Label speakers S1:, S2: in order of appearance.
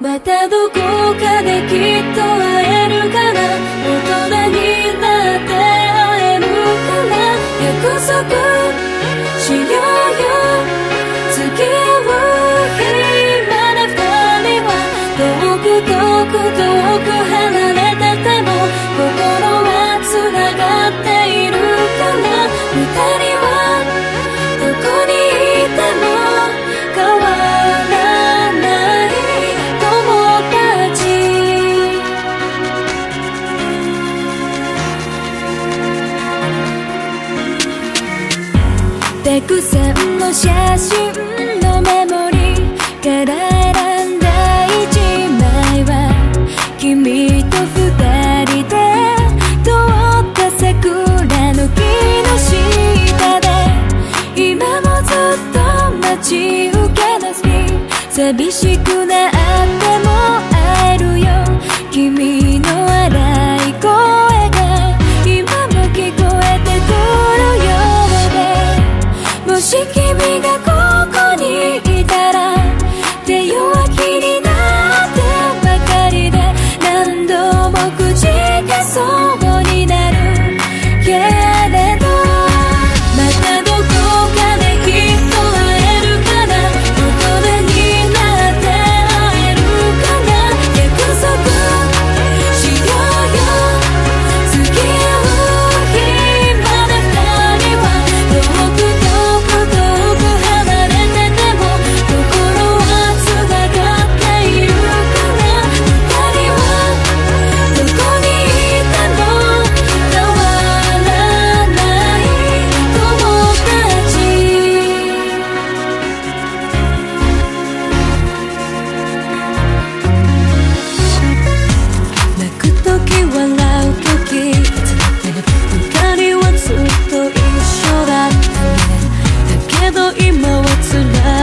S1: またどこかできっと会えるかな。大人になって会えるかな。約束しようよ。付き合う日まで二人は遠く遠く遠く離れてても心はたくさんの写真のメモリーから選んだ一枚は君と二人で通った桜の木の下で今もずっと待ち受けのす寂しくなっても会えるよ君し君がここにいたらって弱気になってばかりで何度も口今は辛い